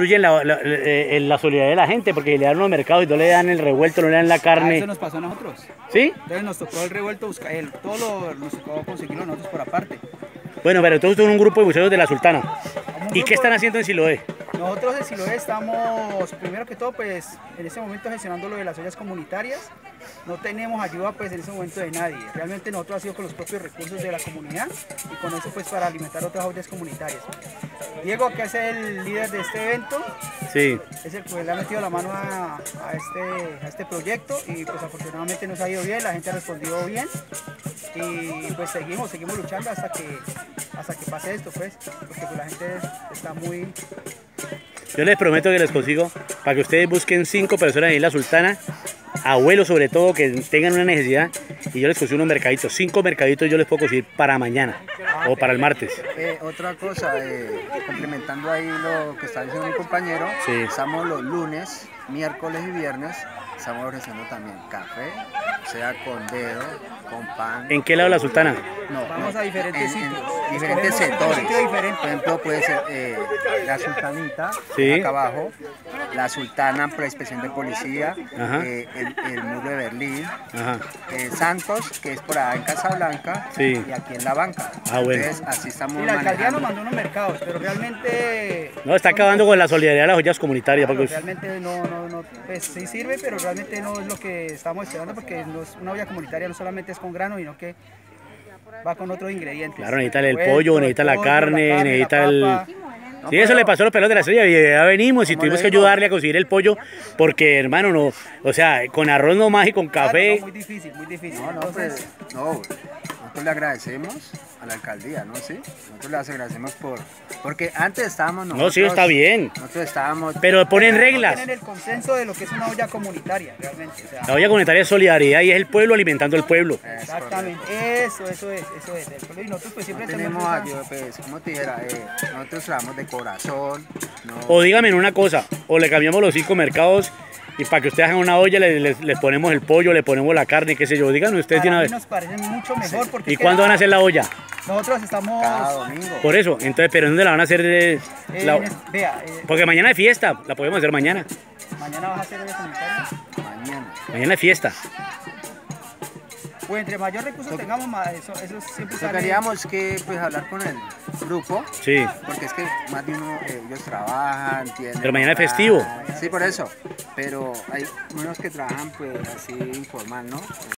Influyen la, la, la, la, solidaridad de la gente porque le dan los mercados y no le dan el revuelto, no le dan la carne. Ah, eso nos pasó a nosotros. ¿Sí? Entonces nos tocó el revuelto, buscar, el, todo lo, nos tocó conseguirlo nosotros por aparte. Bueno, pero todos son un grupo de buceros de la Sultana. ¿Y qué están haciendo en Siloé? Nosotros en Siloé estamos, primero que todo, pues en ese momento gestionando lo de las ollas comunitarias. No tenemos ayuda pues en ese momento de nadie. Realmente nosotros ha sido con los propios recursos de la comunidad y con eso pues para alimentar otras ollas comunitarias. Diego, que es el líder de este evento, sí. es el que le ha metido la mano a, a, este, a este proyecto y pues afortunadamente nos ha ido bien, la gente ha respondido bien y pues seguimos, seguimos luchando hasta que, hasta que pase esto pues, porque pues, la gente está muy... Yo les prometo que les consigo para que ustedes busquen cinco personas en la Sultana, abuelos sobre todo, que tengan una necesidad y yo les consigo unos mercaditos, cinco mercaditos yo les puedo conseguir para mañana o para el martes. Eh, otra cosa, eh, complementando ahí lo que está diciendo mi compañero, sí. estamos los lunes, miércoles y viernes, estamos ofreciendo también café, sea con dedo, con pan. ¿En qué lado la Sultana? No, Vamos no, a diferentes en, sitios. En diferentes sectores. Por ejemplo, puede ser eh, la Sultanita, Sí. acá abajo, la Sultana por la inspección de policía, eh, el, el muro de Berlín, Ajá. eh, Santos, que es por allá en Casablanca, Sí. y aquí en la banca. Ah, bueno. Entonces, así estamos Y la alcaldía nos mandó unos mercados, pero realmente... No, está acabando con la solidaridad de las ollas comunitarias. Claro, Porque realmente no, no, no, pues sí sirve, pero realmente no es lo que estamos esperando porque no es- una olla comunitaria no solamente es con grano, sino que va con otros ingredientes. Claro, necesita el pollo, necesita la pollo, carne, la necesita la el-. Sí, eso le pasó a los pelos de la estrella y ya venimos y tuvimos que ayudarle a conseguir el pollo porque, hermano, no, o sea, con arroz nomás y con Claro, café. no, muy difícil, muy difícil. No, no, Entonces, pues, no, nosotros le agradecemos a la alcaldía, ¿no? Sí, nosotros les agradecemos por, porque antes estábamos nosotros, No, sí, está bien. Nosotros estábamos, Pero ponen no reglas. tienen el consenso de lo que es una olla comunitaria, realmente. o sea, La olla comunitaria es solidaridad y es el pueblo alimentando al pueblo. Exactamente, eso, eso es, eso es. el pueblo. Y nosotros pues no siempre tenemos esa- ayuda, pues, como te dijera, eh, nosotros trabajamos de corazón, no, O dígame una cosa, o le cambiamos los cinco mercados y para que ustedes hagan una olla le- les, les ponemos el pollo, le ponemos la carne, qué sé yo. Díganme ustedes de para una mí vez. nos parece mucho mejor porque ¿Y cuándo van a hacer la olla? Nosotros estamos... cada domingo. Por eso, entonces, pero ¿dónde la van a hacer? eh, eh, la- vea, eh, Porque mañana es fiesta, la podemos hacer mañana. mañana vas a hacer olla comunitaria. Mañana. Mañana es fiesta. Pues entre mayor recursos tengamos, más, eso, eso siempre sale... queríamos que pues hablar con el grupo, Sí. porque es que más de uno, eh, ellos trabajan, tienen... Pero mañana es festivo. Sí, por eso, pero hay unos que trabajan pues así informal, ¿no?